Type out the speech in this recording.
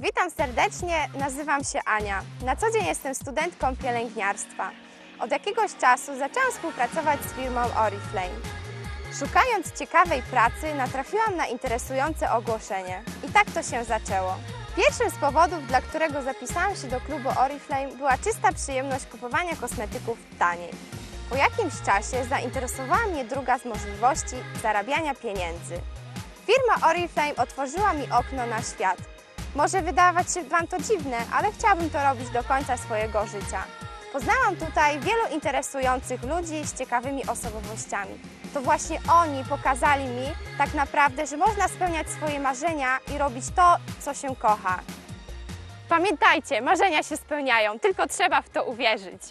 Witam serdecznie, nazywam się Ania. Na co dzień jestem studentką pielęgniarstwa. Od jakiegoś czasu zaczęłam współpracować z firmą Oriflame. Szukając ciekawej pracy natrafiłam na interesujące ogłoszenie. I tak to się zaczęło. Pierwszym z powodów, dla którego zapisałam się do klubu Oriflame była czysta przyjemność kupowania kosmetyków taniej. Po jakimś czasie zainteresowała mnie druga z możliwości zarabiania pieniędzy. Firma Oriflame otworzyła mi okno na świat. Może wydawać się Wam to dziwne, ale chciałabym to robić do końca swojego życia. Poznałam tutaj wielu interesujących ludzi z ciekawymi osobowościami. To właśnie oni pokazali mi tak naprawdę, że można spełniać swoje marzenia i robić to, co się kocha. Pamiętajcie, marzenia się spełniają, tylko trzeba w to uwierzyć.